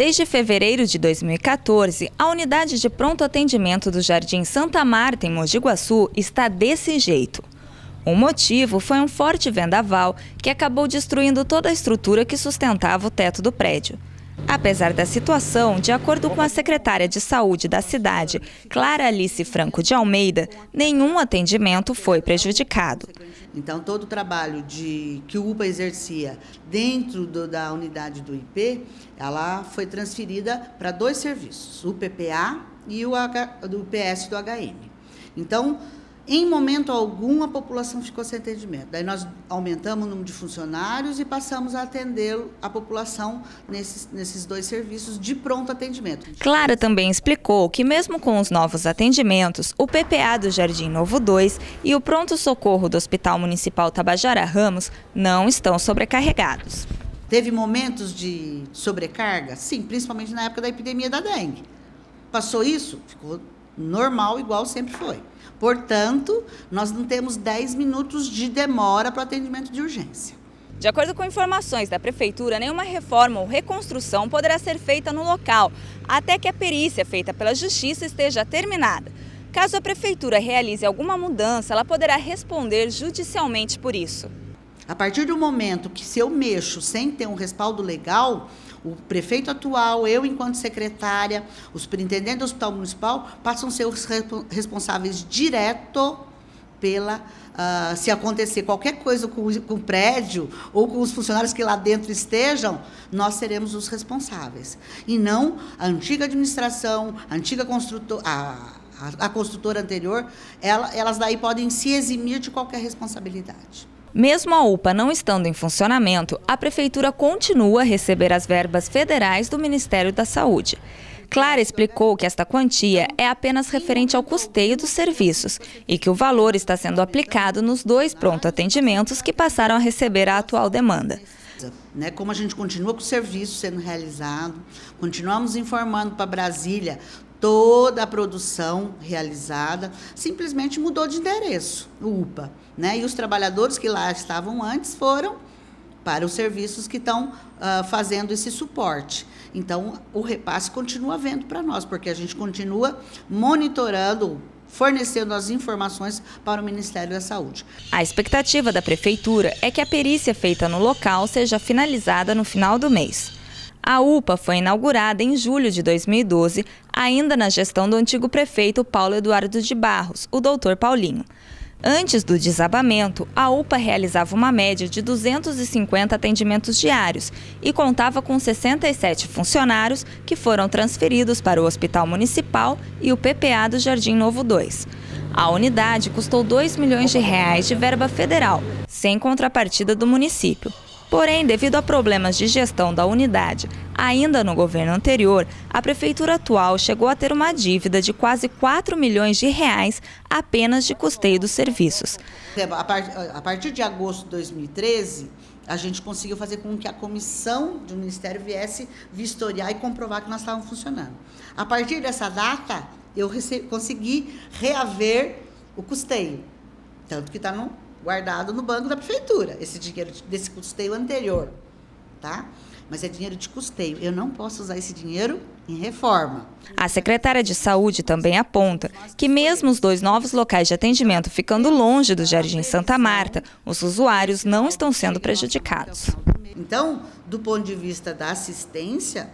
Desde fevereiro de 2014, a unidade de pronto atendimento do Jardim Santa Marta, em Mogi Guaçu, está desse jeito. O motivo foi um forte vendaval que acabou destruindo toda a estrutura que sustentava o teto do prédio. Apesar da situação, de acordo com a secretária de saúde da cidade, Clara Alice Franco de Almeida, nenhum atendimento foi prejudicado. Então, todo o trabalho de, que o UPA exercia dentro do, da unidade do IP, ela foi transferida para dois serviços, o PPA e o, H, do PS do HM. Então, em momento algum, a população ficou sem atendimento. Daí nós aumentamos o número de funcionários e passamos a atender a população nesses, nesses dois serviços de pronto atendimento. Clara também explicou que, mesmo com os novos atendimentos, o PPA do Jardim Novo 2 e o pronto-socorro do Hospital Municipal Tabajara Ramos não estão sobrecarregados. Teve momentos de sobrecarga? Sim, principalmente na época da epidemia da dengue. Passou isso? Ficou normal, igual sempre foi. Portanto, nós não temos 10 minutos de demora para o atendimento de urgência. De acordo com informações da Prefeitura, nenhuma reforma ou reconstrução poderá ser feita no local, até que a perícia feita pela Justiça esteja terminada. Caso a Prefeitura realize alguma mudança, ela poderá responder judicialmente por isso. A partir do momento que se eu mexo sem ter um respaldo legal, o prefeito atual, eu enquanto secretária, o superintendente do Hospital Municipal passam a ser os responsáveis direto pela uh, se acontecer qualquer coisa com, com, o prédio ou com os funcionários que lá dentro estejam, nós seremos os responsáveis. E não a antiga administração, a antiga construtora, a, a, a construtora anterior, ela, elas daí podem se eximir de qualquer responsabilidade. Mesmo a UPA não estando em funcionamento, a Prefeitura continua a receber as verbas federais do Ministério da Saúde. Clara explicou que esta quantia é apenas referente ao custeio dos serviços e que o valor está sendo aplicado nos dois pronto-atendimentos que passaram a receber a atual demanda. Né, como a gente continua com o serviço sendo realizado, continuamos informando para Brasília toda a produção realizada, simplesmente mudou de endereço, o UPA. Né? E os trabalhadores que lá estavam antes foram para os serviços que estão uh, fazendo esse suporte. Então, o repasse continua havendo para nós, porque a gente continua monitorando, fornecendo as informações para o Ministério da Saúde. A expectativa da Prefeitura é que a perícia feita no local seja finalizada no final do mês. A UPA foi inaugurada em julho de 2012, ainda na gestão do antigo prefeito Paulo Eduardo de Barros, o doutor Paulinho. Antes do desabamento, a UPA realizava uma média de 250 atendimentos diários e contava com 67 funcionários que foram transferidos para o Hospital Municipal e o PPA do Jardim Novo 2. A unidade custou 2 milhões de reais de verba federal, sem contrapartida do município. Porém, devido a problemas de gestão da unidade, ainda no governo anterior, a prefeitura atual chegou a ter uma dívida de quase 4 milhões de reais apenas de custeio dos serviços. A partir de agosto de 2013, a gente conseguiu fazer com que a comissão do Ministério viesse vistoriar e comprovar que nós estávamos funcionando. A partir dessa data, eu consegui reaver o custeio. Tanto que está no guardado no banco da prefeitura, esse dinheiro desse custeio anterior, tá? Mas é dinheiro de custeio. Eu não posso usar esse dinheiro em reforma. A secretária de Saúde também aponta que, mesmo os dois novos locais de atendimento ficando longe do Jardim Santa Marta, os usuários não estão sendo prejudicados. Então, do ponto de vista da assistência,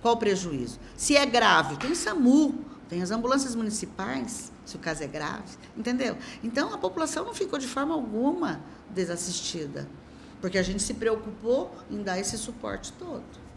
qual o prejuízo? Se é grave, tem SAMU, tem as ambulâncias municipais, se o caso é grave, entendeu? Então a população não ficou de forma alguma desassistida, porque a gente se preocupou em dar esse suporte todo.